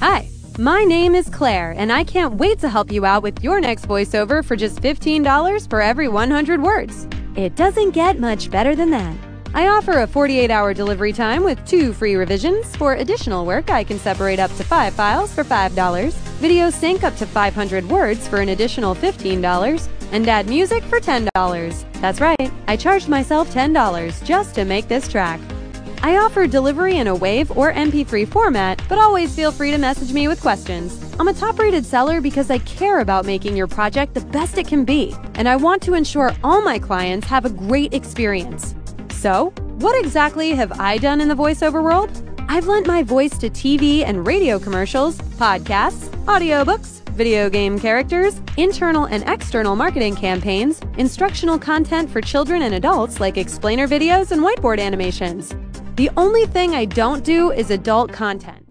Hi, my name is Claire, and I can't wait to help you out with your next voiceover for just $15 for every 100 words. It doesn't get much better than that. I offer a 48 hour delivery time with two free revisions. For additional work, I can separate up to five files for $5, video sync up to 500 words for an additional $15, and add music for $10. That's right, I charged myself $10 just to make this track. I offer delivery in a WAV or MP3 format, but always feel free to message me with questions. I'm a top rated seller because I care about making your project the best it can be, and I want to ensure all my clients have a great experience. So, what exactly have I done in the voiceover world? I've lent my voice to TV and radio commercials, podcasts, audiobooks, video game characters, internal and external marketing campaigns, instructional content for children and adults like explainer videos and whiteboard animations. The only thing I don't do is adult content.